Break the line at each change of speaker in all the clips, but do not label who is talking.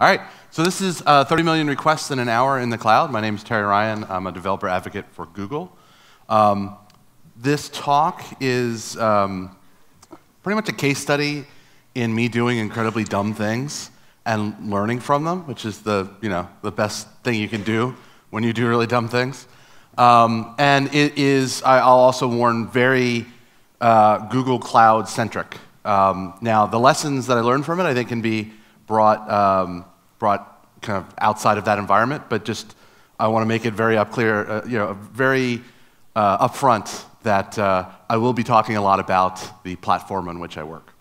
All right, so this is uh, 30 million requests in an hour in the cloud. My name is Terry Ryan. I'm a developer advocate for Google. Um, this talk is um, pretty much a case study in me doing incredibly dumb things and learning from them, which is the, you know, the best thing you can do when you do really dumb things. Um, and it is, I'll also warn, very uh, Google Cloud centric. Um, now, the lessons that I learned from it, I think, can be brought, um, brought kind of outside of that environment, but just I want to make it very up clear, uh, you know, very uh, upfront that uh, I will be talking a lot about the platform on which I work.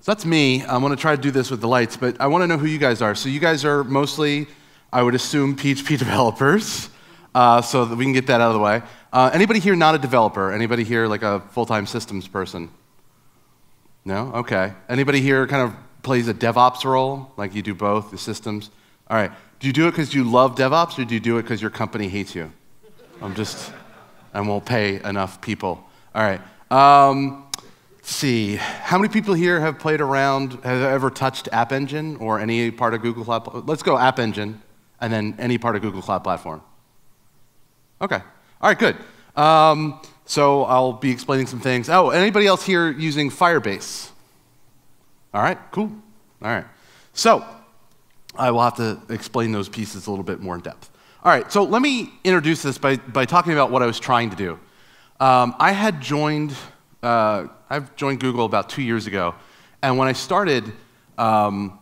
So that's me. I'm going to try to do this with the lights, but I want to know who you guys are. So you guys are mostly, I would assume, PHP developers, uh, so that we can get that out of the way. Uh, anybody here not a developer? Anybody here like a full-time systems person? No? Okay. Anybody here kind of plays a DevOps role, like you do both, the systems. All right. Do you do it because you love DevOps, or do you do it because your company hates you? I'm just, I won't pay enough people. All right. Um, see. How many people here have played around, have ever touched App Engine or any part of Google Cloud? Let's go App Engine and then any part of Google Cloud Platform. Okay. All right, good. Um, so I'll be explaining some things. Oh, anybody else here using Firebase? All right, cool. All right. So I will have to explain those pieces a little bit more in depth. All right, so let me introduce this by, by talking about what I was trying to do. Um, I had joined, uh, I've joined Google about two years ago, and when I started, um,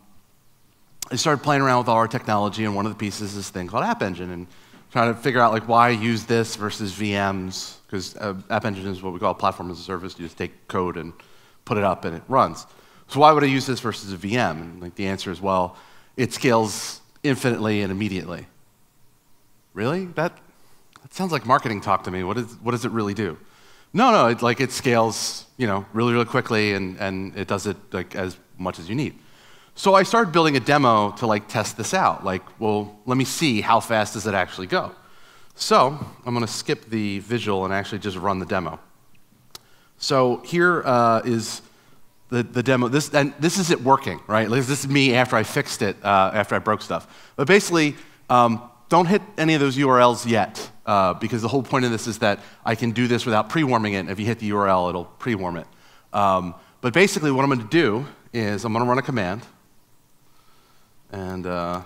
I started playing around with all our technology, and one of the pieces is this thing called App Engine, and trying to figure out like why use this versus VMs, because uh, App Engine is what we call a platform as a service. You just take code and put it up, and it runs. So why would I use this versus a VM? And like the answer is, well, it scales infinitely and immediately. Really? That, that sounds like marketing talk to me. What, is, what does it really do? No, no, it, like it scales, you know, really, really quickly, and, and it does it like as much as you need. So I started building a demo to like test this out. Like, well, let me see how fast does it actually go. So I'm going to skip the visual and actually just run the demo. So here uh, is the, the demo. This, and this is it working, right? This is me after I fixed it, uh, after I broke stuff. But basically, um, don't hit any of those URLs yet, uh, because the whole point of this is that I can do this without pre-warming it. If you hit the URL, it'll pre-warm it. Um, but basically, what I'm going to do is I'm going to run a command. And uh,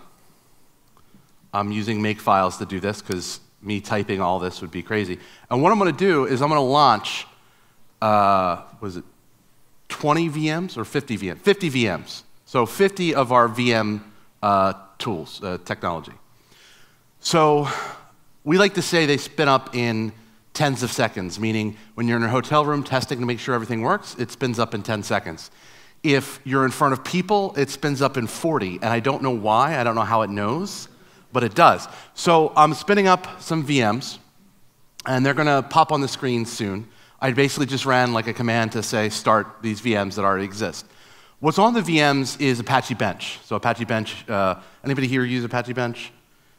I'm using Makefiles to do this, because me typing all this would be crazy. And what I'm going to do is I'm going to launch, uh, was it 20 VMs or 50 VMs? 50 VMs. So 50 of our VM uh, tools, uh, technology. So we like to say they spin up in tens of seconds, meaning when you're in a hotel room testing to make sure everything works, it spins up in 10 seconds. If you're in front of people, it spins up in 40, and I don't know why, I don't know how it knows, but it does. So I'm spinning up some VMs, and they're gonna pop on the screen soon. I basically just ran like a command to say start these VMs that already exist. What's on the VMs is Apache Bench. So Apache Bench, uh, anybody here use Apache Bench?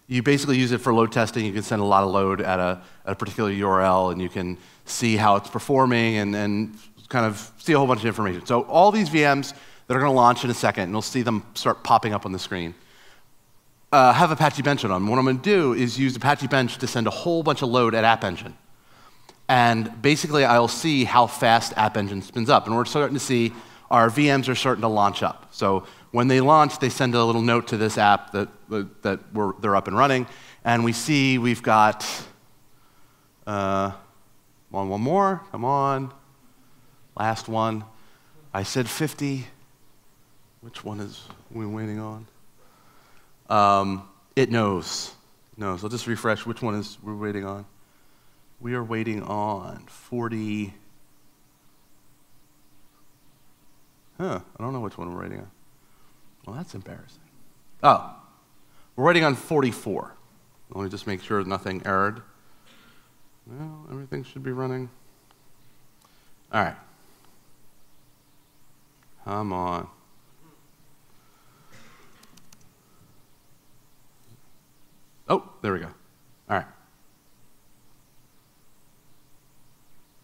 You basically use it for load testing. You can send a lot of load at a, at a particular URL, and you can see how it's performing and, and kind of see a whole bunch of information. So all these VMs that are going to launch in a second, and you'll see them start popping up on the screen, uh, have Apache Bench on them. What I'm going to do is use Apache Bench to send a whole bunch of load at App Engine. And basically, I'll see how fast App Engine spins up. And we're starting to see our VMs are starting to launch up. So when they launch, they send a little note to this app that, that we're, they're up and running. And we see we've got uh, one, one more. Come on. Last one. I said 50. Which one is we waiting on? Um, it knows. knows. I'll just refresh. Which one is we're waiting on? We are waiting on 40. Huh, I don't know which one we're waiting on. Well, that's embarrassing. Oh, we're waiting on 44. Let me just make sure nothing errored. Well, everything should be running. All right. Come on. Oh, there we go. All right.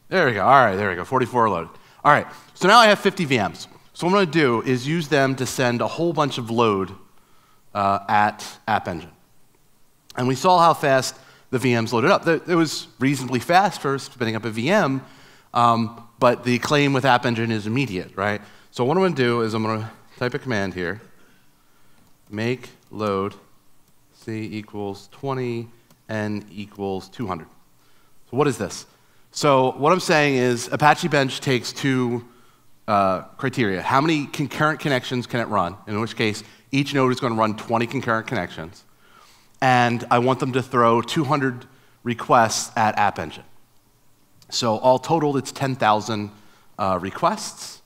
There we go. All right, there we go. 44 loaded. All right, so now I have 50 VMs. So what I'm going to do is use them to send a whole bunch of load uh, at App Engine. And we saw how fast the VMs loaded up. It was reasonably fast for spinning up a VM, um, but the claim with App Engine is immediate, right? So what I'm going to do is I'm going to type a command here, make load c equals 20 n equals 200. So what is this? So what I'm saying is Apache Bench takes two uh, criteria. How many concurrent connections can it run? In which case, each node is going to run 20 concurrent connections. And I want them to throw 200 requests at App Engine. So all totaled, it's 10,000 uh, requests.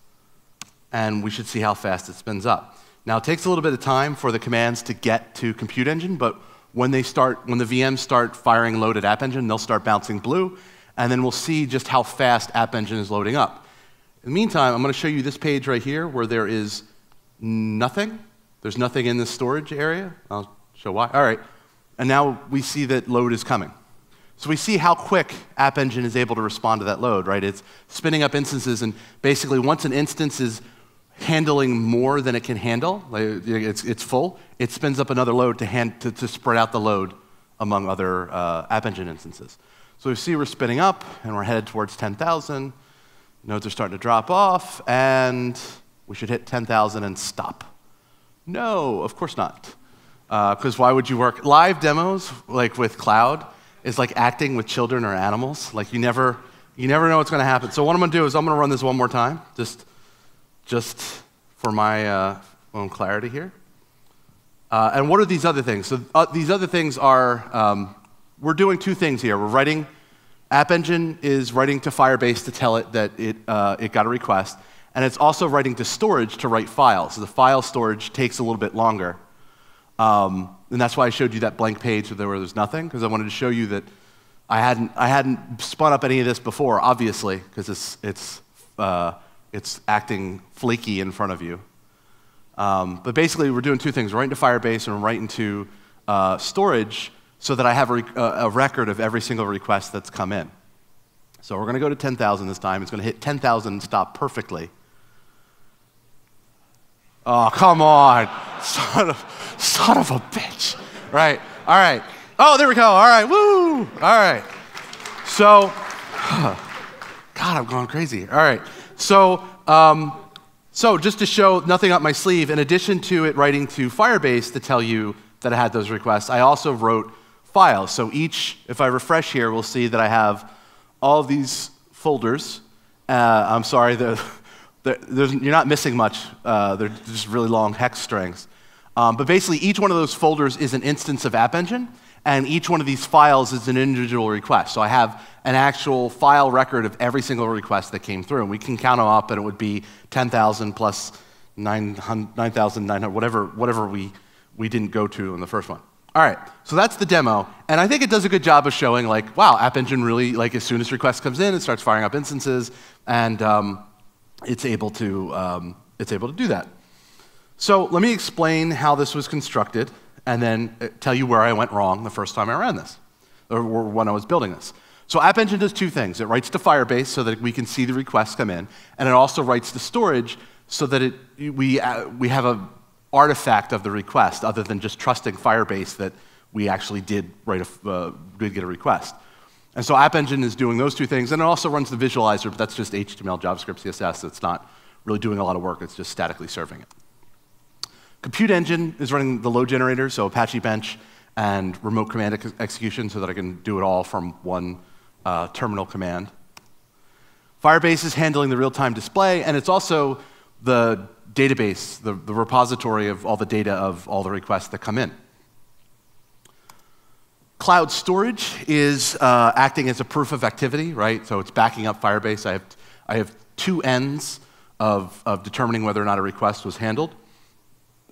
And we should see how fast it spins up. Now, it takes a little bit of time for the commands to get to Compute Engine, but when they start, when the VMs start firing loaded App Engine, they'll start bouncing blue, and then we'll see just how fast App Engine is loading up. In the meantime, I'm going to show you this page right here where there is nothing. There's nothing in this storage area. I'll show why. All right. And now we see that load is coming. So we see how quick App Engine is able to respond to that load, right? It's spinning up instances, and basically, once an instance is handling more than it can handle, like it's, it's full, it spins up another load to, hand, to, to spread out the load among other uh, App Engine instances. So we see we're spinning up, and we're headed towards 10,000. Nodes are starting to drop off, and we should hit 10,000 and stop. No, of course not. Because uh, why would you work? Live demos, like with cloud, is like acting with children or animals. Like you never, you never know what's going to happen. So what I'm going to do is I'm going to run this one more time, just, just for my uh, own clarity here. Uh, and what are these other things? So uh, these other things are, um, we're doing two things here. We're writing App Engine is writing to Firebase to tell it that it, uh, it got a request, and it's also writing to storage to write files. So the file storage takes a little bit longer. Um, and that's why I showed you that blank page where there was nothing, because I wanted to show you that I hadn't, I hadn't spun up any of this before, obviously, because it's, it's, uh, it's acting flaky in front of you. Um, but basically, we're doing two things. We're writing to Firebase and we're writing to uh, storage so that I have a, a record of every single request that's come in. So we're going to go to 10,000 this time. It's going to hit 10,000 and stop perfectly. Oh, come on. Son of, son of a bitch. Right. All right. Oh, there we go. All right. Woo. All right. So, God, I'm going crazy. All right. So, um, so just to show nothing up my sleeve, in addition to it writing to Firebase to tell you that I had those requests, I also wrote files. So each, if I refresh here, we'll see that I have all these folders. Uh, I'm sorry, the, the, you're not missing much. Uh, they're just really long hex strings. Um, but basically, each one of those folders is an instance of App Engine, and each one of these files is an individual request. So I have an actual file record of every single request that came through. And we can count them up, and it would be 10,000 plus 9,900, whatever, whatever we, we didn't go to in the first one. All right, so that's the demo, and I think it does a good job of showing, like, wow, App Engine really, like, as soon as request comes in, it starts firing up instances, and um, it's able to um, it's able to do that. So let me explain how this was constructed, and then uh, tell you where I went wrong the first time I ran this, or when I was building this. So App Engine does two things. It writes to Firebase so that we can see the requests come in, and it also writes to storage so that it, we, uh, we have a artifact of the request other than just trusting Firebase that we actually did, write a, uh, did get a request. And so App Engine is doing those two things, and it also runs the visualizer, but that's just HTML, JavaScript, CSS. It's not really doing a lot of work. It's just statically serving it. Compute Engine is running the load generator, so Apache Bench and remote command ex execution so that I can do it all from one uh, terminal command. Firebase is handling the real-time display, and it's also the database, the, the repository of all the data of all the requests that come in. Cloud storage is uh, acting as a proof of activity, right? So it's backing up Firebase. I have, I have two ends of, of determining whether or not a request was handled.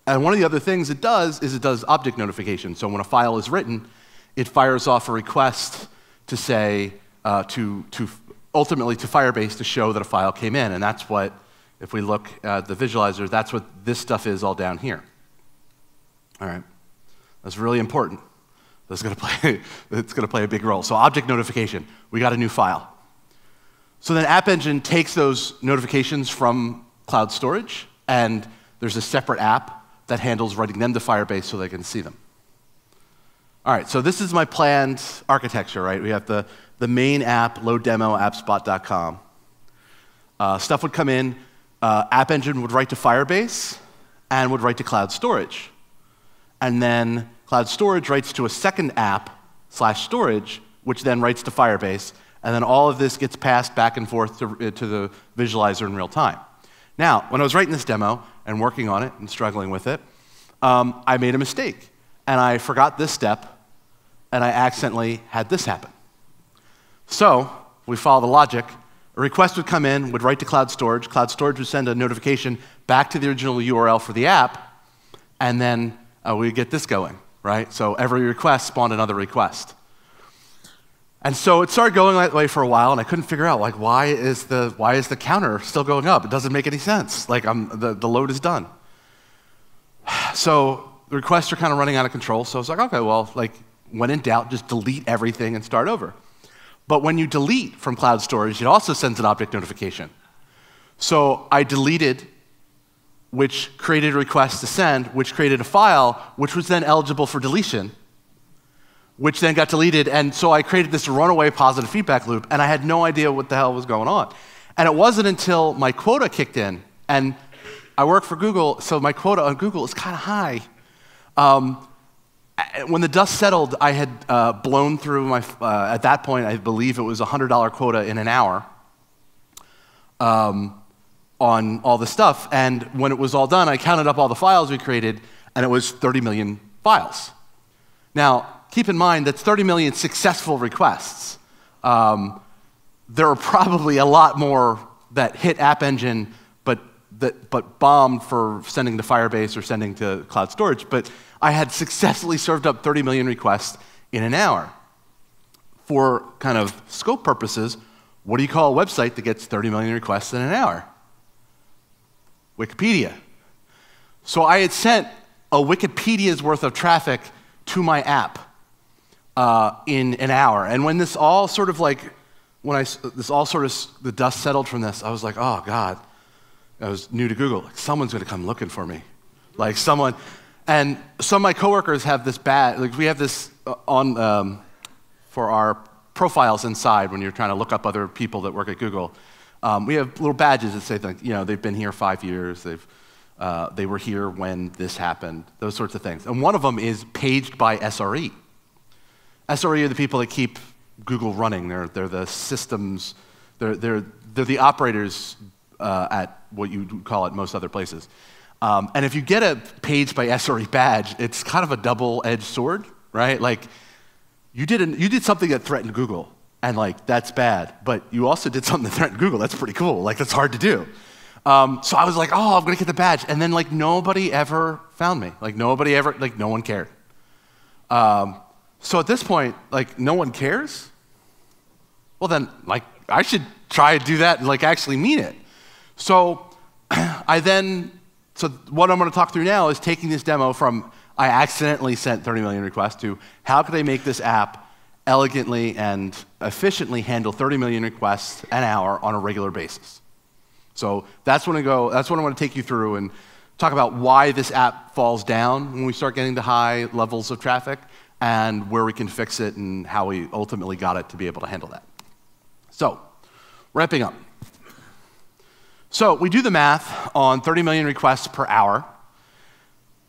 And one of the other things it does is it does object notification. So when a file is written, it fires off a request to say, uh, to, to ultimately to Firebase to show that a file came in. And that's what if we look at the visualizer, that's what this stuff is all down here. All right, that's really important. That's going to play, it's going to play a big role. So object notification, we got a new file. So then App Engine takes those notifications from cloud storage, and there's a separate app that handles writing them to Firebase so they can see them. All right, so this is my planned architecture, right? We have the, the main app, load demo, appspot.com. Uh, stuff would come in, uh, App Engine would write to Firebase and would write to cloud storage. And then cloud storage writes to a second app slash storage, which then writes to Firebase. And then all of this gets passed back and forth to, uh, to the visualizer in real time. Now, when I was writing this demo and working on it and struggling with it, um, I made a mistake. And I forgot this step, and I accidentally had this happen. So, we follow the logic. A request would come in, would write to cloud storage. Cloud storage would send a notification back to the original URL for the app, and then uh, we would get this going, right? So every request spawned another request. And so it started going that way for a while, and I couldn't figure out like why is the why is the counter still going up? It doesn't make any sense. Like I'm, the, the load is done. So the requests are kind of running out of control. So I was like, okay, well, like when in doubt, just delete everything and start over. But when you delete from cloud storage, it also sends an object notification. So I deleted, which created a request to send, which created a file, which was then eligible for deletion, which then got deleted. And so I created this runaway positive feedback loop, and I had no idea what the hell was going on. And it wasn't until my quota kicked in, and I work for Google, so my quota on Google is kind of high. Um, when the dust settled, I had uh, blown through my, uh, at that point, I believe it was a $100 quota in an hour um, on all the stuff. And when it was all done, I counted up all the files we created, and it was 30 million files. Now, keep in mind that's 30 million successful requests. Um, there are probably a lot more that hit App Engine, but, that, but bombed for sending to Firebase or sending to cloud storage. But I had successfully served up 30 million requests in an hour. For kind of scope purposes, what do you call a website that gets 30 million requests in an hour? Wikipedia. So I had sent a Wikipedia's worth of traffic to my app uh, in an hour. And when this all sort of like, when I, this all sort of, the dust settled from this, I was like, oh God. I was new to Google. Someone's going to come looking for me. Like, someone, and some of my coworkers have this bad, like we have this uh, on um, for our profiles inside when you're trying to look up other people that work at Google. Um, we have little badges that say, like, you know, they've been here five years, they've, uh, they were here when this happened, those sorts of things. And one of them is paged by SRE. SRE are the people that keep Google running. They're, they're the systems, they're, they're, they're the operators uh, at what you would call it most other places. Um, and if you get a page by SRE badge, it's kind of a double-edged sword, right? Like, you did, an, you did something that threatened Google, and like, that's bad. But you also did something that threatened Google. That's pretty cool. Like, that's hard to do. Um, so I was like, oh, I'm gonna get the badge. And then like, nobody ever found me. Like, nobody ever, like, no one cared. Um, so at this point, like, no one cares? Well, then, like, I should try to do that and like actually mean it. So I then so what I'm going to talk through now is taking this demo from I accidentally sent 30 million requests to how could I make this app elegantly and efficiently handle 30 million requests an hour on a regular basis. So that's what I go. That's what I want to take you through and talk about why this app falls down when we start getting to high levels of traffic and where we can fix it and how we ultimately got it to be able to handle that. So, wrapping up. So we do the math on 30 million requests per hour,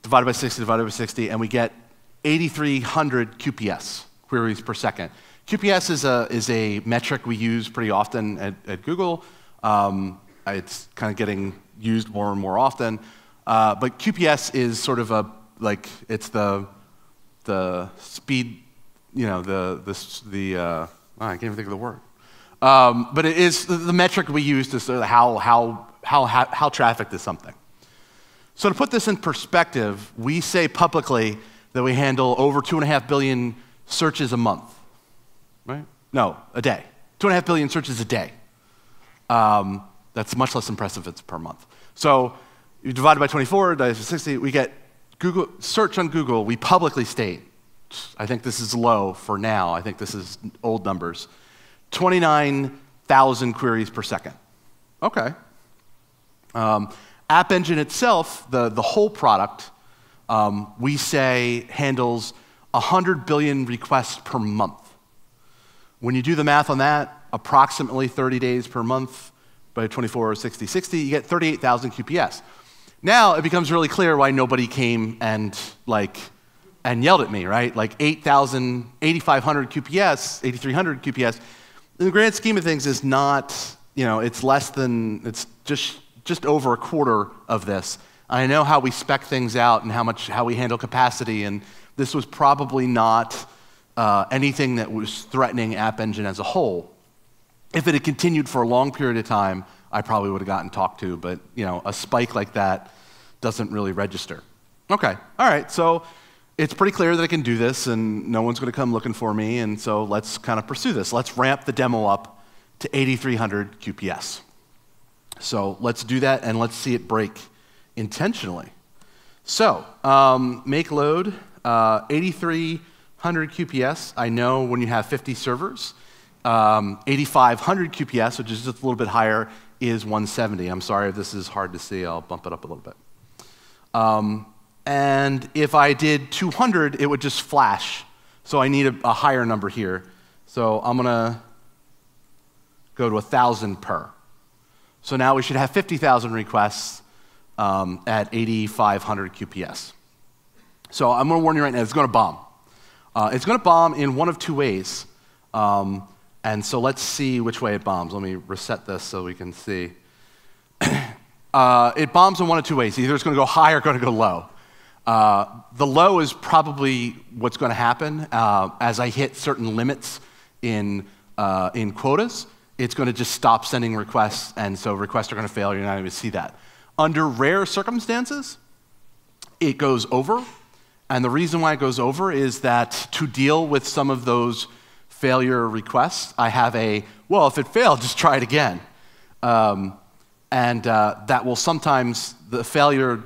divided by 60, divided by 60, and we get 8,300 QPS, queries per second. QPS is a, is a metric we use pretty often at, at Google. Um, it's kind of getting used more and more often. Uh, but QPS is sort of a, like, it's the, the speed, you know, the, the, the uh, oh, I can't even think of the word. Um, but it is the metric we use to sort of how, how, how, how, trafficked is something. So to put this in perspective, we say publicly that we handle over two and a half billion searches a month, right? No, a day. Two and a half billion searches a day. Um, that's much less impressive if it's per month. So you divide it by 24, divide by 60, we get Google, search on Google, we publicly state, I think this is low for now, I think this is old numbers, 29,000 queries per second. Okay. Um, App Engine itself, the, the whole product, um, we say handles 100 billion requests per month. When you do the math on that, approximately 30 days per month by 24 or 60, 60, you get 38,000 QPS. Now it becomes really clear why nobody came and like and yelled at me, right? Like 8,000, 8,500 QPS, 8,300 QPS. In the grand scheme of things, is not, you know, it's less than, it's just, just over a quarter of this. I know how we spec things out and how much, how we handle capacity, and this was probably not uh, anything that was threatening App Engine as a whole. If it had continued for a long period of time, I probably would have gotten talked to, but, you know, a spike like that doesn't really register. Okay, all right, so it's pretty clear that I can do this and no one's going to come looking for me, and so let's kind of pursue this. Let's ramp the demo up to 8,300 QPS. So let's do that and let's see it break intentionally. So um, make load uh, 8,300 QPS. I know when you have 50 servers, um, 8,500 QPS, which is just a little bit higher, is 170. I'm sorry if this is hard to see. I'll bump it up a little bit. Um, and if I did 200, it would just flash. So I need a, a higher number here. So I'm going to go to 1,000 per. So now we should have 50,000 requests um, at 8,500 QPS. So I'm going to warn you right now, it's going to bomb. Uh, it's going to bomb in one of two ways. Um, and so let's see which way it bombs. Let me reset this so we can see. uh, it bombs in one of two ways. Either it's going to go high or going to go low. Uh, the low is probably what's going to happen uh, as I hit certain limits in, uh, in quotas. It's going to just stop sending requests, and so requests are going to fail. You're not going to see that. Under rare circumstances, it goes over. And the reason why it goes over is that to deal with some of those failure requests, I have a, well, if it failed, just try it again. Um, and uh, that will sometimes, the failure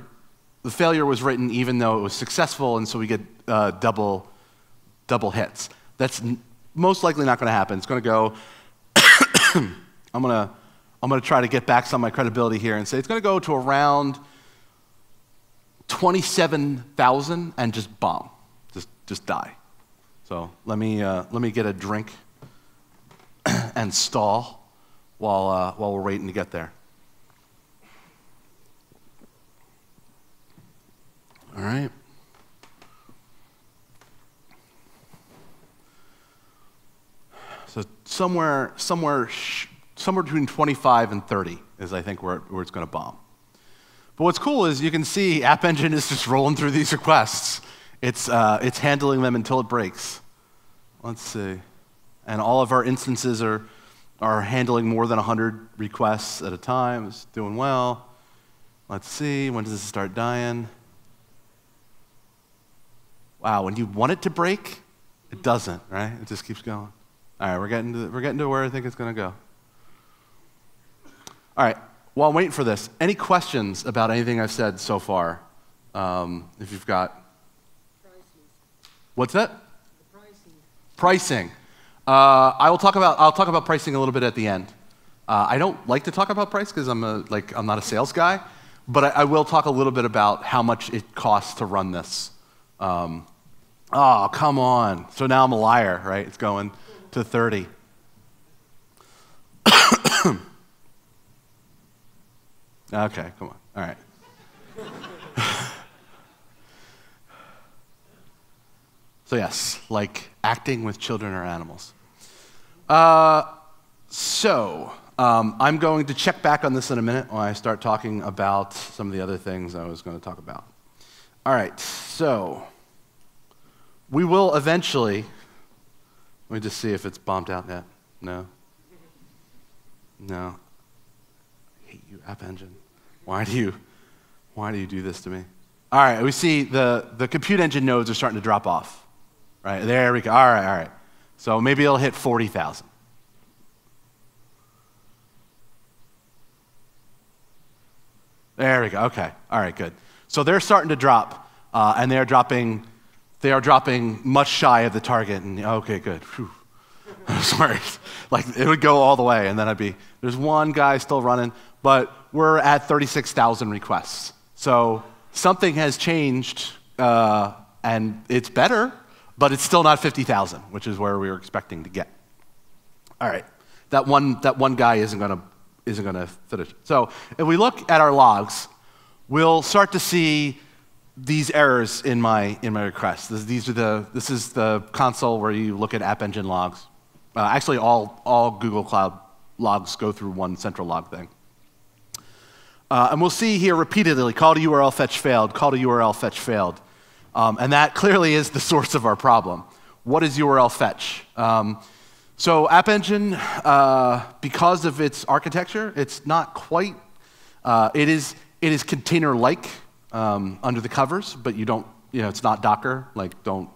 the failure was written even though it was successful, and so we get uh, double, double hits. That's most likely not going to happen. It's going to go, I'm going to I'm going to try to get back some of my credibility here and say it's going to go to around 27,000 and just bomb, just, just die. So let me, uh, let me get a drink and stall while, uh, while we're waiting to get there. All right? So somewhere, somewhere, somewhere between 25 and 30 is, I think, where, where it's going to bomb. But what's cool is you can see App Engine is just rolling through these requests. It's, uh, it's handling them until it breaks. Let's see. And all of our instances are, are handling more than 100 requests at a time. It's doing well. Let's see. When does this start dying? Wow, when you want it to break, it doesn't, right? It just keeps going. All right, we're getting to, we're getting to where I think it's going to go. All right, while I'm waiting for this, any questions about anything I've said so far? Um, if you've got. What's that?
pricing.
Pricing. Uh, I will talk about, I'll talk about pricing a little bit at the end. Uh, I don't like to talk about price because I'm, a, like, I'm not a sales guy, but I, I, will talk a little bit about how much it costs to run this. Um, Oh, come on. So now I'm a liar, right? It's going to 30. okay, come on. All right. so, yes, like acting with children or animals. Uh, so, um, I'm going to check back on this in a minute when I start talking about some of the other things I was going to talk about. All right, so. We will eventually, let me just see if it's bombed out yet. No. No. I hate you, App Engine. Why do you, why do you do this to me? All right, we see the, the compute engine nodes are starting to drop off. Right, there we go. All right, all right. So maybe it'll hit 40,000. There we go. Okay. All right, good. So they're starting to drop, uh, and they're dropping they are dropping much shy of the target. And okay, good. I'm Sorry. Like it would go all the way, and then I'd be, there's one guy still running, but we're at 36,000 requests. So something has changed, uh, and it's better, but it's still not 50,000, which is where we were expecting to get. All right, that one, that one guy isn't going to isn't going to finish. So if we look at our logs, we'll start to see these errors in my, in my request. This, these are the, this is the console where you look at App Engine logs. Uh, actually, all, all Google Cloud logs go through one central log thing. Uh, and we'll see here repeatedly, call to URL fetch failed, call to URL fetch failed. Um, and that clearly is the source of our problem. What is URL fetch? Um, so App Engine, uh, because of its architecture, it's not quite, uh, it is, it is container-like um, under the covers, but you don't, you know, it's not Docker, like don't,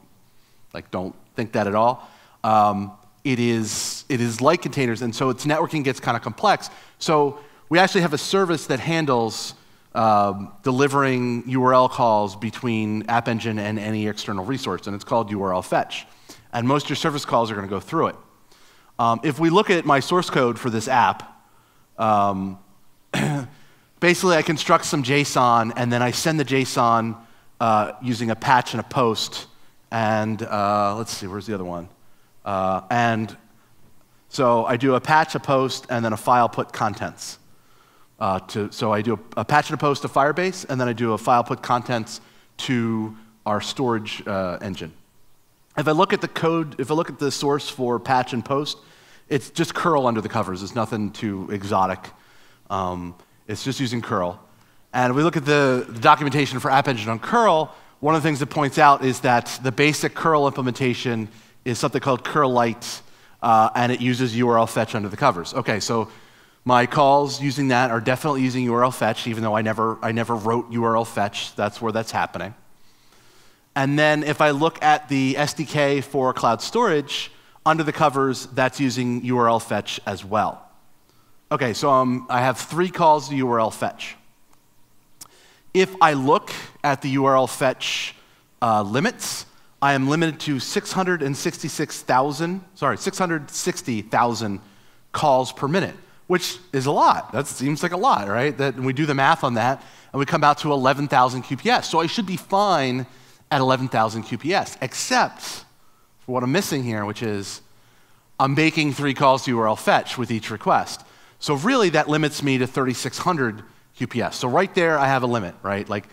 like don't think that at all. Um, it is, it is like containers, and so its networking gets kind of complex. So we actually have a service that handles um, delivering URL calls between App Engine and any external resource, and it's called URL fetch. And most of your service calls are going to go through it. Um, if we look at my source code for this app, um, basically I construct some JSON and then I send the JSON uh, using a patch and a post. And uh, let's see, where's the other one? Uh, and so I do a patch, a post, and then a file put contents. Uh, to, so I do a, a, patch and a post to Firebase, and then I do a file put contents to our storage uh, engine. If I look at the code, if I look at the source for patch and post, it's just curl under the covers. It's nothing too exotic. Um, it's just using curl. And we look at the, the, documentation for App Engine on curl. One of the things it points out is that the basic curl implementation is something called curlite, uh, and it uses URL fetch under the covers. Okay, so my calls using that are definitely using URL fetch, even though I never, I never wrote URL fetch. That's where that's happening. And then if I look at the SDK for cloud storage, under the covers, that's using URL fetch as well. Okay, so um, I have three calls to URL fetch. If I look at the URL fetch uh, limits, I am limited to 666,000, sorry, 660,000 calls per minute, which is a lot. That seems like a lot, right? That we do the math on that, and we come out to 11,000 QPS. So I should be fine at 11,000 QPS, except for what I'm missing here, which is I'm making three calls to URL fetch with each request. So really, that limits me to 3,600 QPS. So right there, I have a limit, right? Like,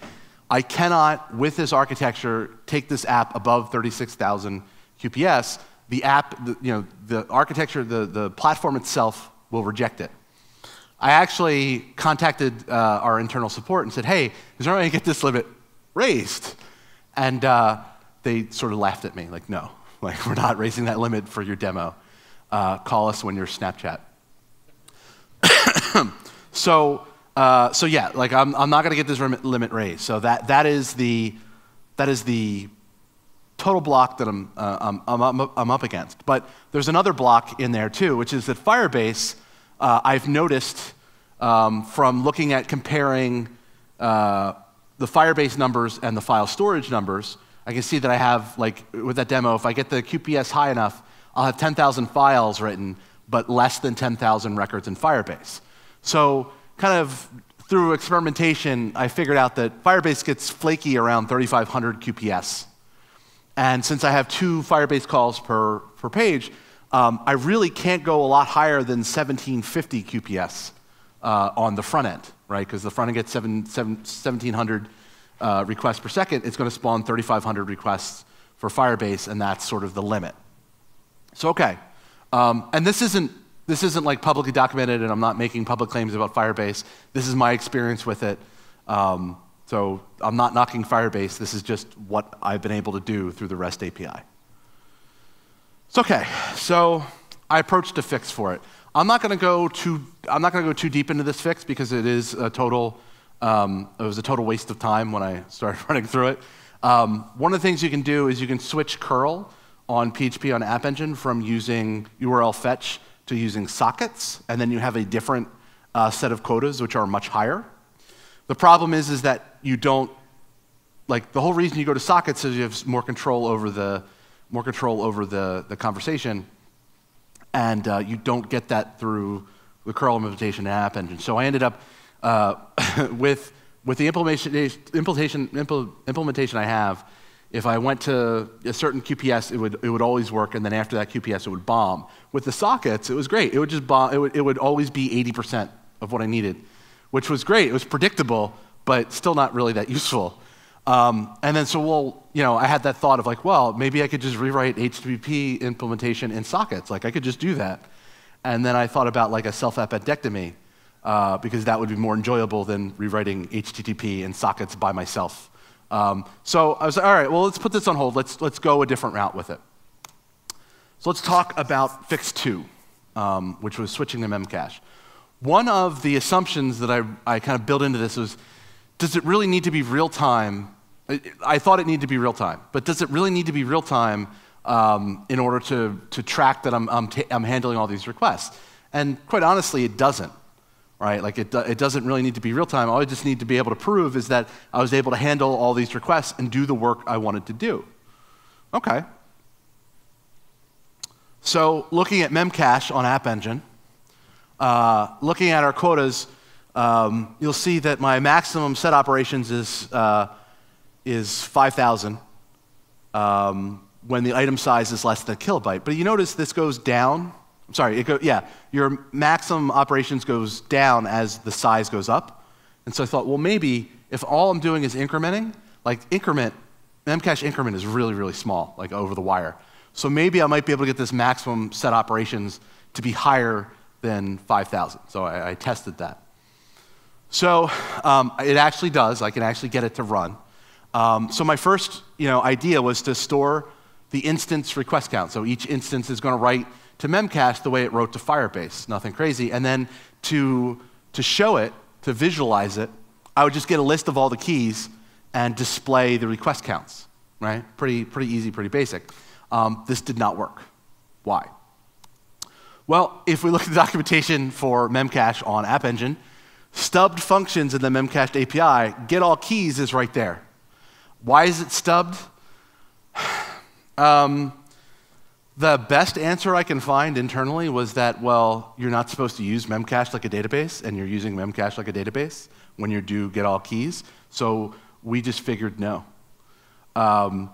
I cannot, with this architecture, take this app above 36,000 QPS. The app, the, you know, the architecture, the, the platform itself will reject it. I actually contacted uh, our internal support and said, hey, is there any way to get this limit raised? And uh, they sort of laughed at me, like, no, like, we're not raising that limit for your demo. Uh, call us when you're Snapchat. so, uh, so yeah, like I'm, I'm not going to get this limit raised. So that, that is the, that is the total block that I'm, uh, I'm, I'm, I'm, up against. But there's another block in there too, which is that Firebase, uh, I've noticed um, from looking at comparing uh, the Firebase numbers and the file storage numbers, I can see that I have, like with that demo, if I get the QPS high enough, I'll have 10,000 files written, but less than 10,000 records in Firebase. So, kind of through experimentation, I figured out that Firebase gets flaky around 3,500 QPS. And since I have two Firebase calls per, per page, um, I really can't go a lot higher than 1750 QPS uh, on the front end, right? Because the front end gets 7, 7, 1700 uh, requests per second. It's going to spawn 3,500 requests for Firebase, and that's sort of the limit. So, okay. Um, and this isn't this isn't like publicly documented, and I'm not making public claims about Firebase. This is my experience with it. Um, so I'm not knocking Firebase. This is just what I've been able to do through the REST API. It's okay. So I approached a fix for it. I'm not going to go too. I'm not going to go too deep into this fix because it is a total. Um, it was a total waste of time when I started running through it. Um, one of the things you can do is you can switch curl on PHP on App Engine from using URL fetch to using sockets, and then you have a different uh, set of quotas which are much higher. The problem is, is that you don't, like the whole reason you go to sockets is you have more control over the, more control over the, the conversation, and uh, you don't get that through the curl implementation App Engine. So I ended up uh, with, with the implementation, implementation, implementation I have, if I went to a certain QPS, it would, it would always work, and then after that QPS, it would bomb. With the sockets, it was great. It would just bomb, it would, it would always be 80% of what I needed, which was great. It was predictable, but still not really that useful. Um, and then so, well, you know, I had that thought of like, well, maybe I could just rewrite HTTP implementation in sockets. Like, I could just do that. And then I thought about like a self-appendectomy, uh, because that would be more enjoyable than rewriting HTTP in sockets by myself. Um, so I was like, all right, well, let's put this on hold. Let's, let's go a different route with it. So let's talk about fix two, um, which was switching to Memcache. One of the assumptions that I, I kind of built into this was, does it really need to be real time I thought it needed to be real time, but does it really need to be real time um, in order to, to track that I'm, I'm, I'm, handling all these requests? And quite honestly, it doesn't, right? Like it, it doesn't really need to be real time. All I just need to be able to prove is that I was able to handle all these requests and do the work I wanted to do. Okay. So looking at Memcache on App Engine, uh, looking at our quotas, um, you'll see that my maximum set operations is uh, is 5,000 um, when the item size is less than a kilobyte. But you notice this goes down. I'm sorry, it go, yeah, your maximum operations goes down as the size goes up. And so I thought, well, maybe if all I'm doing is incrementing, like increment, Memcache increment is really, really small, like over the wire. So maybe I might be able to get this maximum set operations to be higher than 5,000. So I, I, tested that. So um, it actually does. I can actually get it to run. Um, so my first you know, idea was to store the instance request count. So each instance is going to write to Memcache the way it wrote to Firebase, nothing crazy. And then to, to show it, to visualize it, I would just get a list of all the keys and display the request counts, right? Pretty, pretty easy, pretty basic. Um, this did not work. Why? Well, if we look at the documentation for Memcache on App Engine, stubbed functions in the Memcache API, get all keys is right there. Why is it stubbed? Um, the best answer I can find internally was that, well, you're not supposed to use Memcache like a database, and you're using Memcache like a database when you do get all keys. So we just figured no. Um,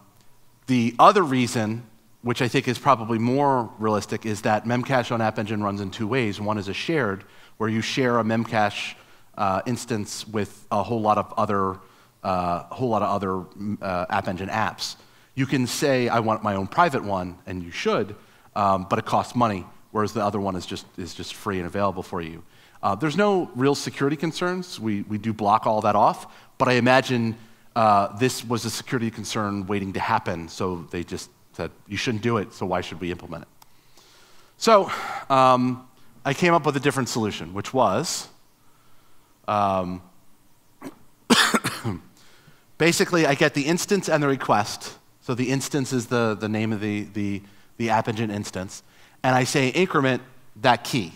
the other reason, which I think is probably more realistic, is that Memcache on App Engine runs in two ways. One is a shared, where you share a Memcache uh, instance with a whole lot of other uh, whole lot of other uh, App Engine apps. You can say, I want my own private one, and you should, um, but it costs money, whereas the other one is just, is just free and available for you. Uh, there's no real security concerns. We, we do block all that off, but I imagine uh, this was a security concern waiting to happen, so they just said, you shouldn't do it, so why should we implement it? So um, I came up with a different solution, which was um, Basically, I get the instance and the request. So the instance is the, the name of the, the, the App Engine instance. And I say increment that key.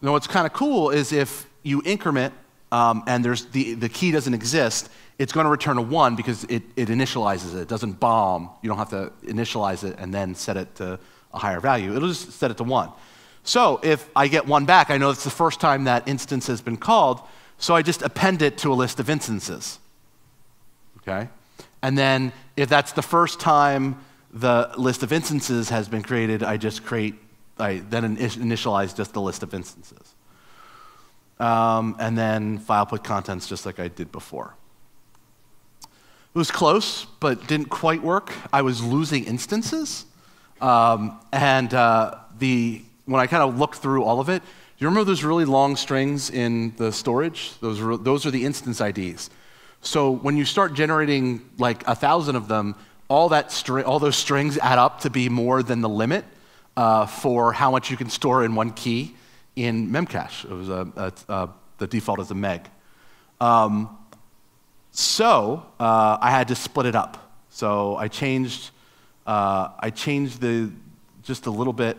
Now, what's kind of cool is if you increment um, and there's the, the key doesn't exist, it's going to return a 1 because it, it initializes it. It doesn't bomb. You don't have to initialize it and then set it to a higher value. It'll just set it to 1. So if I get 1 back, I know it's the first time that instance has been called, so I just append it to a list of instances. Okay? And then if that's the first time the list of instances has been created, I just create, I then initialize just the list of instances. Um, and then file put contents just like I did before. It was close, but didn't quite work. I was losing instances. Um, and uh, the, when I kind of looked through all of it, do you remember those really long strings in the storage? Those those are the instance IDs. So when you start generating like a thousand of them, all, that stri- all those strings add up to be more than the limit uh, for how much you can store in one key in Memcache. It was a, a, a the default is a meg. Um, so uh, I had to split it up. So I changed, uh, I changed the just a little bit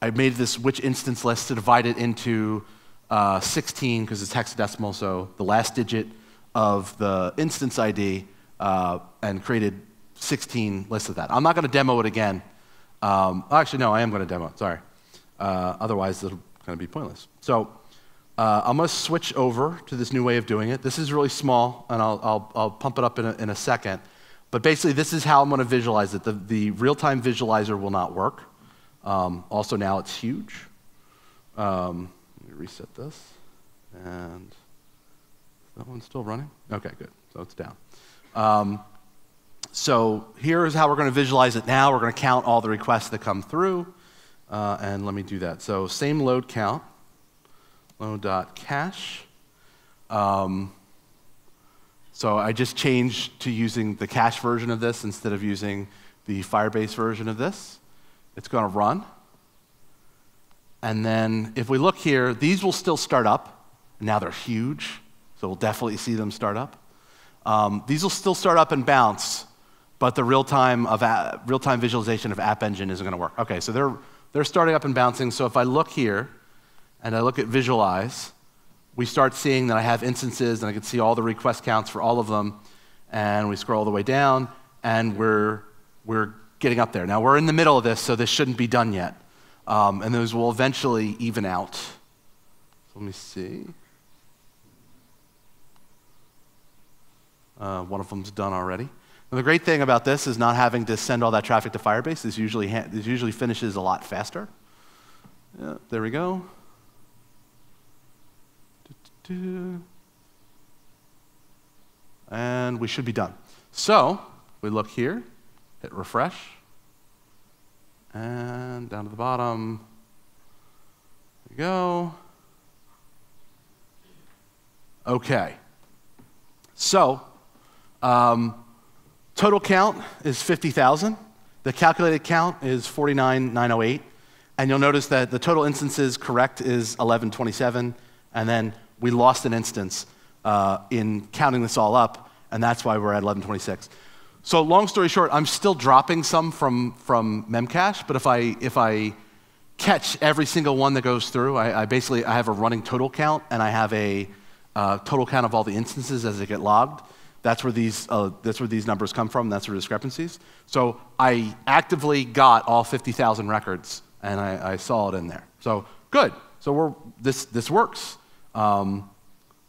I made this which instance list to divide it into uh, 16 because it's hexadecimal, so the last digit of the instance ID uh, and created 16 lists of that. I'm not going to demo it again. Um, actually, no, I am going to demo it, sorry. Uh, otherwise, it'll kind of be pointless. So uh, I'm going to switch over to this new way of doing it. This is really small, and I'll, I'll, I'll pump it up in a, in a second. But basically, this is how I'm going to visualize it. The, the real-time visualizer will not work. Um, also, now it's huge. Um, let me reset this. And that one still running? Okay, good. So it's down. Um, so here is how we're going to visualize it now. We're going to count all the requests that come through. Uh, and let me do that. So same load count, load.cache. Um, so I just changed to using the cache version of this instead of using the Firebase version of this. It's going to run. And then if we look here, these will still start up. Now they're huge, so we'll definitely see them start up. Um, these will still start up and bounce, but the real-time, of real-time visualization of App Engine isn't going to work. Okay, so they're they're starting up and bouncing. So if I look here and I look at visualize, we start seeing that I have instances and I can see all the request counts for all of them. And we scroll all the way down and we're, we're getting up there. Now we're in the middle of this, so this shouldn't be done yet. Um, and those will eventually even out. So let me see. Uh, one of them's done already. And the great thing about this is not having to send all that traffic to Firebase. This usually, this usually finishes a lot faster. Yeah, there we go. And we should be done. So we look here, hit refresh, and down to the bottom. There we go. Okay. So, um, Total count is 50,000. The calculated count is 49,908. And you'll notice that the total instances correct is 1127. And then we lost an instance uh, in counting this all up, and that's why we're at 1126. So long story short, I'm still dropping some from, from Memcache, but if I, if I catch every single one that goes through, I, I basically I have a running total count, and I have a uh, total count of all the instances as they get logged. That's where these, uh, that's where these numbers come from. That's where discrepancies. So I actively got all 50,000 records, and I, I, saw it in there. So good. So we're, this, this works. Um,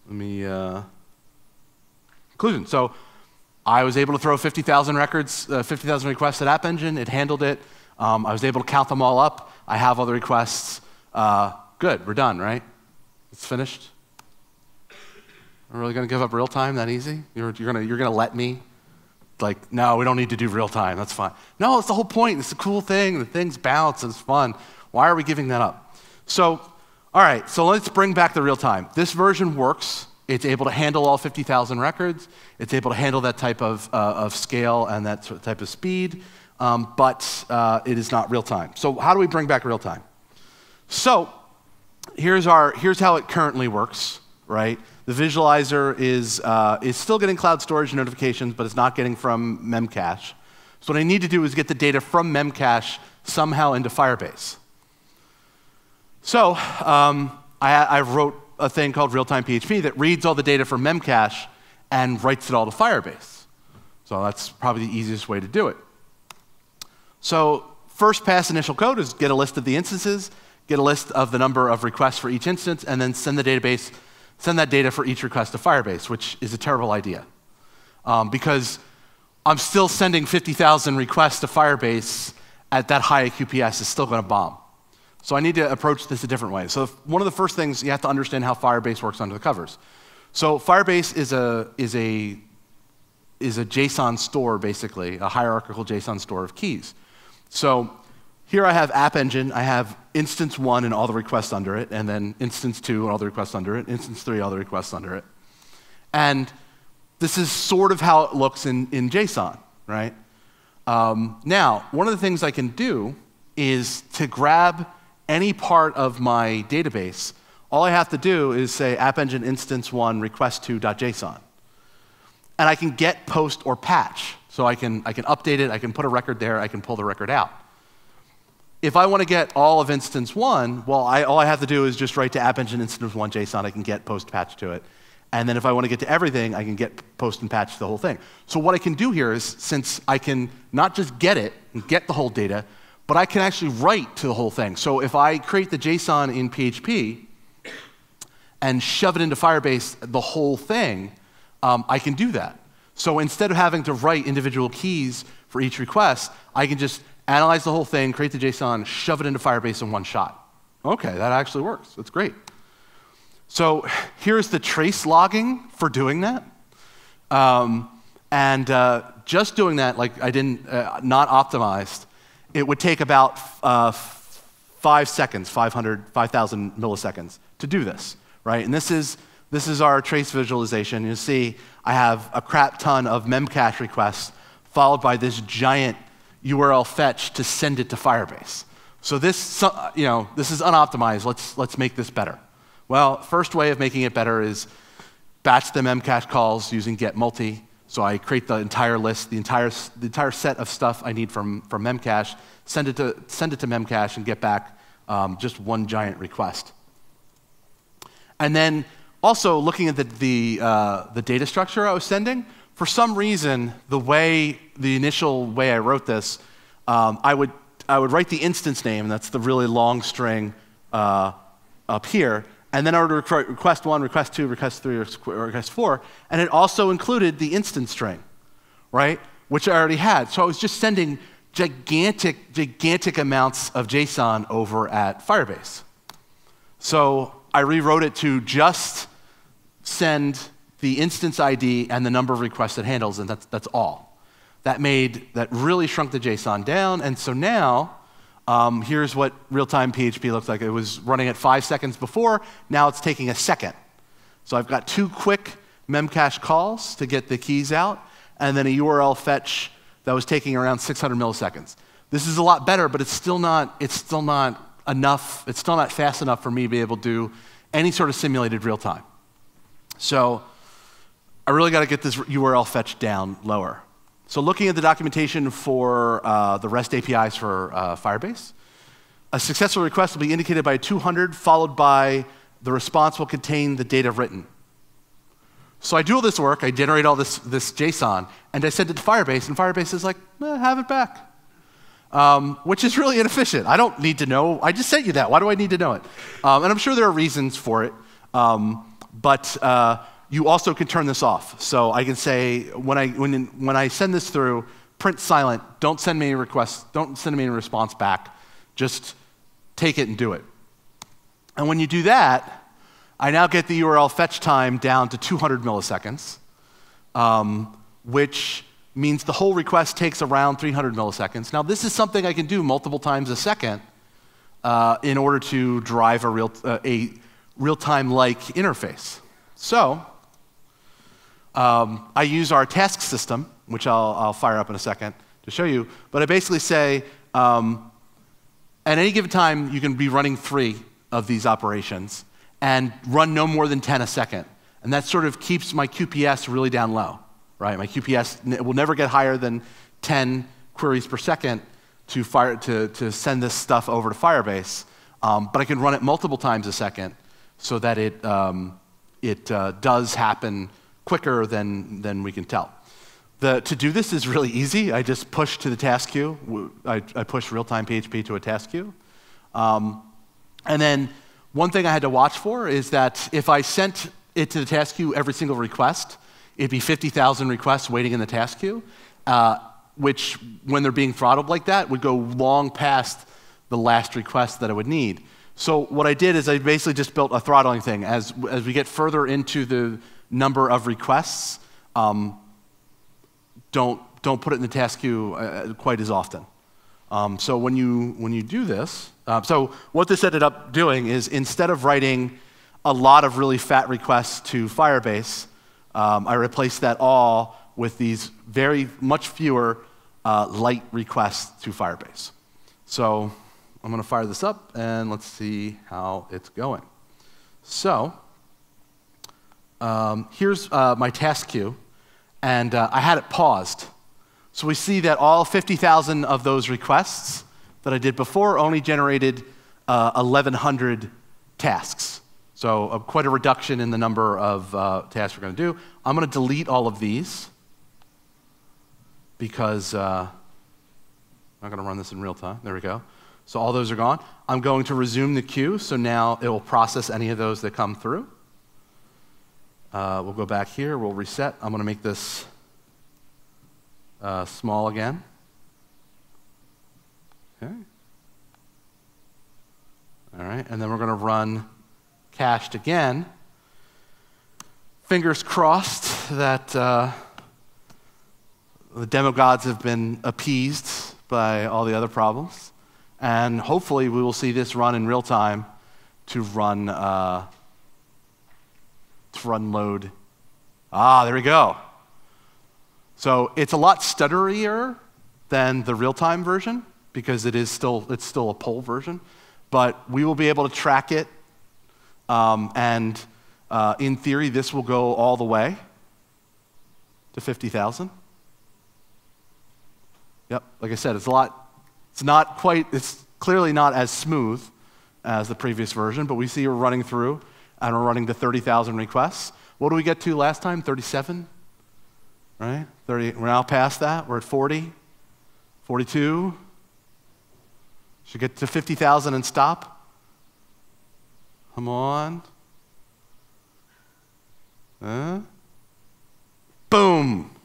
let me, uh, conclusion. So I was able to throw 50,000 records, uh, 50,000 requests at App Engine. It handled it. Um, I was able to count them all up. I have all the requests. Uh, good, we're done, right? It's finished. I'm really going to give up real time that easy? You're, you're going you're gonna let me? Like, no, we don't need to do real time. That's fine. No, it's the whole point. It's a cool thing. The things bounce. It's fun. Why are we giving that up? So, all right, so let's bring back the real time. This version works. It's able to handle all 50,000 records. It's able to handle that type of, uh, of scale and that type of speed, um, but uh, it is not real time. So, how do we bring back real time? So, here's, our, here's how it currently works, right? The visualizer is, uh, is still getting cloud storage notifications, but it's not getting from Memcache. So what I need to do is get the data from Memcache somehow into Firebase. So um, I, I, wrote a thing called real-time PHP that reads all the data from Memcache and writes it all to Firebase. So that's probably the easiest way to do it. So first pass initial code is get a list of the instances, get a list of the number of requests for each instance, and then send the database send that data for each request to Firebase, which is a terrible idea. Um, because I'm still sending 50,000 requests to Firebase at that high QPS is still going to bomb. So I need to approach this a different way. So one of the first things you have to understand how Firebase works under the covers. So Firebase is a is a is a JSON store basically, a hierarchical JSON store of keys. So here I have App Engine, I have instance one and all the requests under it, and then instance two and all the requests under it, instance three, all the requests under it. And this is sort of how it looks in, in JSON, right? Um, now, one of the things I can do is to grab any part of my database. All I have to do is say App Engine instance one request to.json. And I can get post or patch. So I can, I can update it, I can put a record there, I can pull the record out if I want to get all of instance one, well, I, all I have to do is just write to app engine instance one JSON. I can get post patch to it. And then if I want to get to everything, I can get post and patch the whole thing. So what I can do here is, since I can not just get it and get the whole data, but I can actually write to the whole thing. So if I create the JSON in PHP and shove it into Firebase, the whole thing, um, I can do that. So instead of having to write individual keys for each request, I can just analyze the whole thing, create the JSON, shove it into Firebase in one shot. Okay, that actually works. That's great. So here's the trace logging for doing that. Um, and uh, just doing that, like I didn't, uh, not optimized, it would take about uh, five seconds, 500, 5,000 milliseconds to do this, right? And this is, this is our trace visualization. You see, I have a crap ton of memcache requests followed by this giant URL fetch to send it to Firebase. So this, you know, this is unoptimized. Let's, let's make this better. Well, first way of making it better is batch the memcache calls using get multi. So I create the entire list, the entire, the entire set of stuff I need from, from memcache, send it to, send it to memcache, and get back um, just one giant request. And then also looking at the, the, uh, the data structure I was sending, for some reason, the way, the initial way I wrote this, um, I, would, I would write the instance name, that's the really long string uh, up here, and then I would request one, request two, request three, or request four, and it also included the instance string, right? Which I already had. So I was just sending gigantic, gigantic amounts of JSON over at Firebase. So I rewrote it to just send the instance ID and the number of requests it handles, and that's, that's all. That made, that really shrunk the JSON down, and so now um, here's what real-time PHP looks like. It was running at five seconds before. Now it's taking a second. So I've got two quick memcache calls to get the keys out, and then a URL fetch that was taking around 600 milliseconds. This is a lot better, but it's still not, it's still not enough, it's still not fast enough for me to be able to do any sort of simulated real time. So I really got to get this URL fetch down lower. So looking at the documentation for uh, the REST APIs for uh, Firebase, a successful request will be indicated by 200, followed by the response will contain the data written. So I do all this work, I generate all this, this JSON, and I send it to Firebase, and Firebase is like, eh, have it back. Um, which is really inefficient. I don't need to know. I just sent you that. Why do I need to know it? Um, and I'm sure there are reasons for it. Um, but uh, you also can turn this off. So I can say, when I, when, when I send this through, print silent, don't send me any requests, don't send me any response back. Just take it and do it. And when you do that, I now get the URL fetch time down to 200 milliseconds, um, which means the whole request takes around 300 milliseconds. Now, this is something I can do multiple times a second uh, in order to drive a real, uh, a real-time like interface. So, um, I use our task system, which I'll, I'll, fire up in a second to show you, but I basically say um, at any given time, you can be running three of these operations and run no more than 10 a second. And that sort of keeps my QPS really down low, right? My QPS will never get higher than 10 queries per second to, fire, to, to send this stuff over to Firebase. Um, but I can run it multiple times a second so that it, um, it uh, does happen quicker than, than we can tell. The, to do this is really easy. I just push to the task queue. I, I push real-time PHP to a task queue. Um, and then one thing I had to watch for is that if I sent it to the task queue every single request, it'd be 50,000 requests waiting in the task queue, uh, which, when they're being throttled like that, would go long past the last request that I would need. So what I did is I basically just built a throttling thing. As, as we get further into the number of requests, um, don't, don't put it in the task queue uh, quite as often. Um, so when you, when you do this, uh, so what this ended up doing is instead of writing a lot of really fat requests to Firebase, um, I replaced that all with these very much fewer uh, light requests to Firebase. So I'm going to fire this up and let's see how it's going. So um, here's uh, my task queue, and uh, I had it paused. So we see that all 50,000 of those requests that I did before only generated uh, 1,100 tasks. So uh, quite a reduction in the number of uh, tasks we're going to do. I'm going to delete all of these because uh, I'm not going to run this in real time. There we go. So all those are gone. I'm going to resume the queue, so now it will process any of those that come through. Uh, we'll go back here, we'll reset. I'm going to make this uh, small again. Okay. All right, and then we're going to run cached again. Fingers crossed that uh, the demo gods have been appeased by all the other problems. And hopefully, we will see this run in real time to run, uh, run load. Ah, there we go. So it's a lot stutterier than the real time version because it is still, it's still a poll version. But we will be able to track it. Um, and uh, in theory, this will go all the way to 50,000. Yep, like I said, it's a lot, it's not quite, it's clearly not as smooth as the previous version, but we see we're running through and we're running to 30,000 requests. What do we get to last time? 37? right? 30, we're now past that. We're at 40, 42. Should get to 50,000 and stop. Come on. Huh? Boom.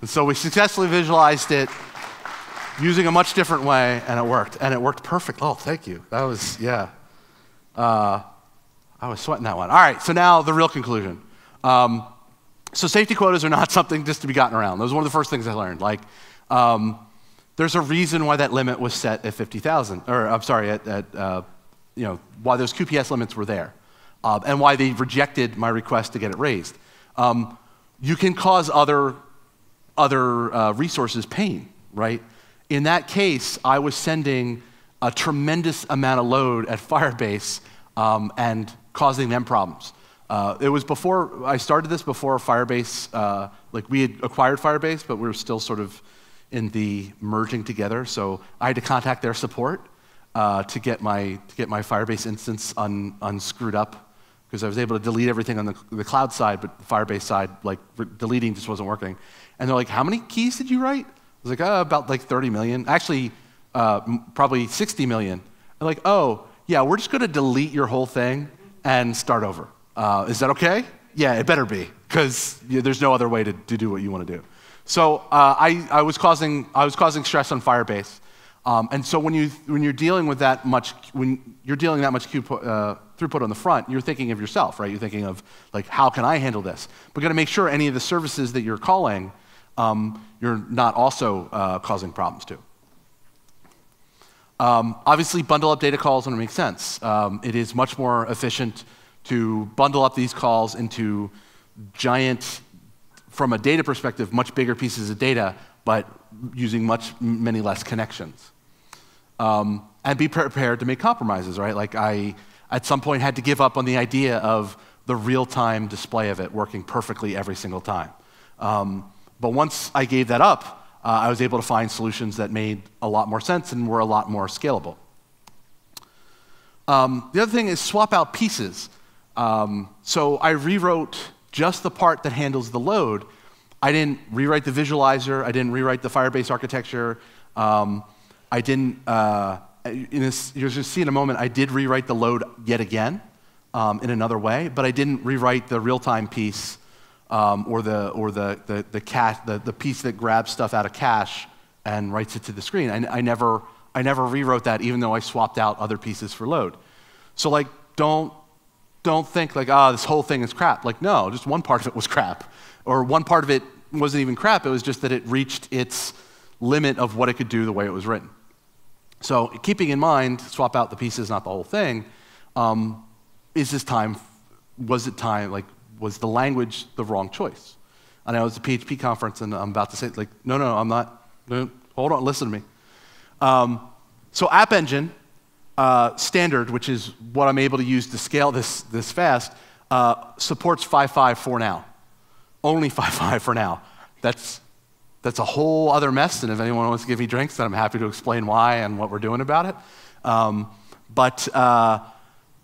And so we successfully visualized it using a much different way, and it worked. And it worked perfect. Oh, thank you. That was, yeah. Uh, I was sweating that one. All right, so now the real conclusion. Um, so safety quotas are not something just to be gotten around. That was one of the first things I learned. Like, um, there's a reason why that limit was set at 50,000, or I'm sorry, at, at uh, you know, why those QPS limits were there, uh, and why they rejected my request to get it raised. Um, you can cause other, other uh, resources pain, right? In that case, I was sending a tremendous amount of load at Firebase um, and causing them problems. Uh, it was before I started this before Firebase, uh, like we had acquired Firebase, but we were still sort of in the merging together. So I had to contact their support uh, to get my to get my Firebase instance un, unscrewed up because I was able to delete everything on the, the cloud side, but the Firebase side, like deleting just wasn't working. And they're like, "How many keys did you write?" I was like, oh, "About like 30 million. Actually, uh, probably 60 million." I'm like, "Oh, yeah, we're just going to delete your whole thing and start over." Uh, is that okay? Yeah, it better be, because yeah, there's no other way to, to do what you want to do. So uh, I, I, was causing, I was causing stress on Firebase. Um, and so when, you, when you're dealing with that much, when you're dealing that much uh, throughput on the front, you're thinking of yourself, right? You're thinking of, like, how can I handle this? But got to make sure any of the services that you're calling, um, you're not also uh, causing problems to. Um, obviously, bundle up data calls when it makes sense. Um, it is much more efficient to bundle up these calls into giant, from a data perspective, much bigger pieces of data, but using much many less connections. Um, and be prepared to make compromises, right? Like I, at some point, had to give up on the idea of the real-time display of it working perfectly every single time. Um, but once I gave that up, uh, I was able to find solutions that made a lot more sense and were a lot more scalable. Um, the other thing is swap out pieces. Um, so I rewrote just the part that handles the load. I didn't rewrite the visualizer. I didn't rewrite the Firebase architecture. Um, I didn't, uh, this, going to see in a moment, I did rewrite the load yet again um, in another way, but I didn't rewrite the real-time piece um, or, the, or the, the, the, cache, the, the piece that grabs stuff out of cache and writes it to the screen. I, I, never, I never rewrote that even though I swapped out other pieces for load. So like, don't don't think like, ah, oh, this whole thing is crap. Like, no, just one part of it was crap. Or one part of it wasn't even crap, it was just that it reached its limit of what it could do the way it was written. So, keeping in mind, swap out the pieces, not the whole thing, um, is this time, was it time, like, was the language the wrong choice? And I was at a PHP conference and I'm about to say, like, no, no, I'm not, no, hold on, listen to me. Um, so, App Engine uh, standard, which is what I'm able to use to scale this, this fast, uh, supports 5.5 for now. Only 5.5 for now. That's, that's a whole other mess, and if anyone wants to give me drinks, then I'm happy to explain why and what we're doing about it. Um, but uh,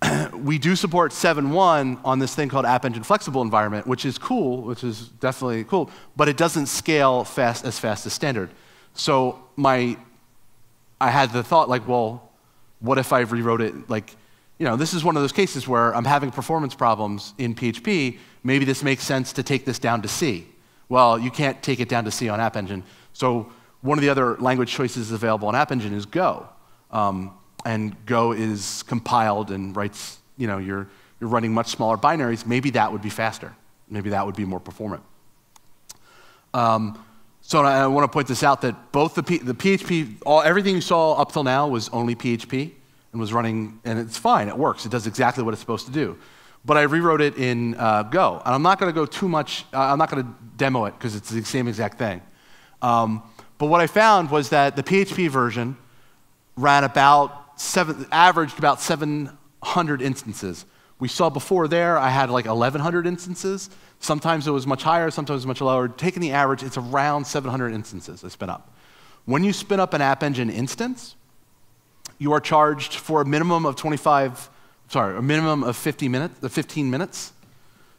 we do support 7.1 on this thing called App Engine Flexible Environment, which is cool, which is definitely cool, but it doesn't scale fast as fast as standard. So my I had the thought, like, well, what if I rewrote it? Like, you know, this is one of those cases where I'm having performance problems in PHP. Maybe this makes sense to take this down to C. Well, you can't take it down to C on App Engine. So one of the other language choices available on App Engine is Go. Um, and Go is compiled and writes, you know, you're, you're running much smaller binaries. Maybe that would be faster. Maybe that would be more performant. Um, so I, I want to point this out that both the, P, the PHP, all, everything you saw up till now was only PHP and was running, and it's fine, it works. It does exactly what it's supposed to do. But I rewrote it in uh, Go. And I'm not going to go too much, uh, I'm not going to demo it because it's the same exact thing. Um, but what I found was that the PHP version ran about seven, averaged about 700 instances. We saw before there, I had like 1,100 instances. Sometimes it was much higher, sometimes much lower. Taking the average, it's around 700 instances I spin up. When you spin up an App Engine instance, you are charged for a minimum of 25, sorry, a minimum of 50 minutes, the 15 minutes.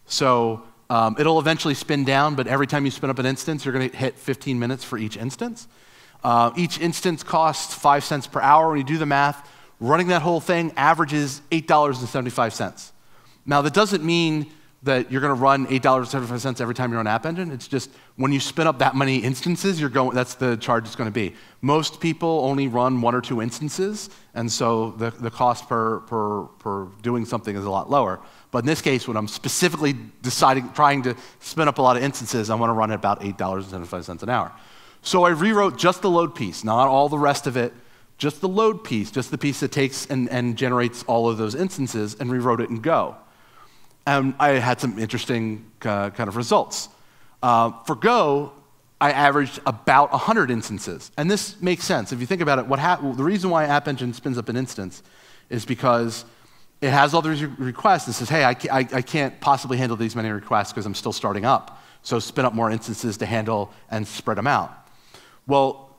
So um, it'll eventually spin down, but every time you spin up an instance, you're going to hit 15 minutes for each instance. Uh, each instance costs five cents per hour. When you do the math, running that whole thing averages $8.75. Now, that doesn't mean that you're going to run $8.75 every time you're on App Engine. It's just when you spin up that many instances, you're going, that's the charge it's going to be. Most people only run one or two instances, and so the, the cost per, per, per doing something is a lot lower. But in this case, when I'm specifically deciding, trying to spin up a lot of instances, I want to run at about $8.75 an hour. So I rewrote just the load piece, not all the rest of it, just the load piece, just the piece that takes and, and generates all of those instances, and rewrote it in Go. And I had some interesting uh, kind of results. Uh, for Go, I averaged about 100 instances. And this makes sense. If you think about it, what the reason why App Engine spins up an instance is because it has all these requests and says, hey, I, I, I can't possibly handle these many requests because I'm still starting up. So spin up more instances to handle and spread them out. Well,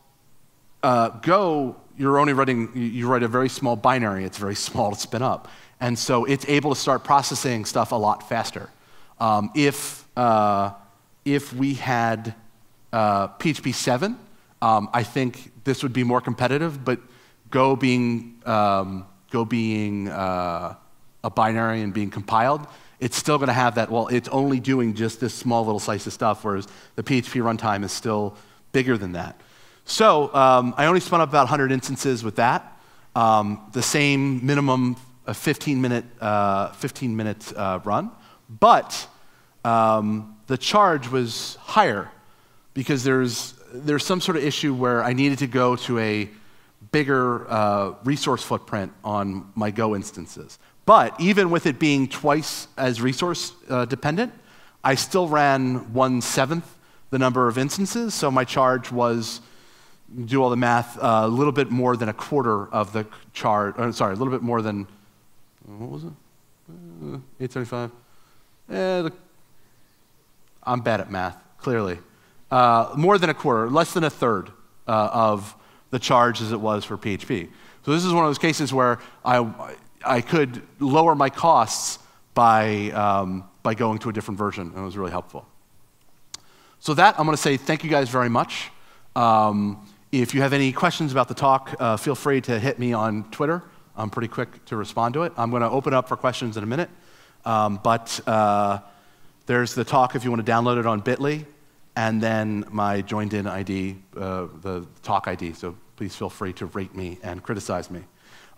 uh, Go, you're only writing, you write a very small binary. It's very small to spin up. And so it's able to start processing stuff a lot faster. Um, if, uh, if we had uh, PHP 7, um, I think this would be more competitive, but Go being, um, Go being uh, a binary and being compiled, it's still going to have that, well, it's only doing just this small little slice of stuff, whereas the PHP runtime is still bigger than that. So um, I only spun up about 100 instances with that. Um, the same minimum a 15 minute, uh, 15 minute uh, run, but um, the charge was higher because there's, there's some sort of issue where I needed to go to a bigger uh, resource footprint on my Go instances. But even with it being twice as resource uh, dependent, I still ran one seventh the number of instances, so my charge was do all the math, uh, a little bit more than a quarter of the charge, uh, sorry, a little bit more than what was it? Uh, 875. Eh, the, I'm bad at math, clearly. Uh, more than a quarter, less than a third uh, of the charge as it was for PHP. So this is one of those cases where I, I could lower my costs by, um, by going to a different version, and it was really helpful. So that, I'm going to say thank you guys very much. Um, if you have any questions about the talk, uh, feel free to hit me on Twitter. I'm pretty quick to respond to it. I'm going to open up for questions in a minute, um, but uh, there's the talk if you want to download it on Bitly, and then my joind.in ID, uh, the talk ID. So please feel free to rate me and criticize me.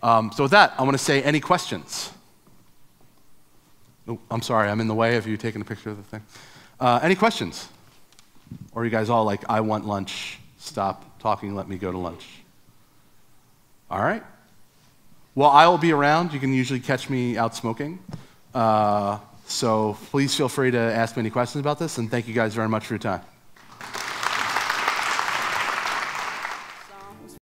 Um, so with that, I want to say any questions. Oh, I'm sorry, I'm in the way of you taking a picture of the thing. Uh, any questions? Or are you guys all like, I want lunch, stop talking, let me go to lunch? All right. Well, I will be around. You can usually catch me out smoking. Uh, so please feel free to ask me any questions about this, and thank you guys very much for your time.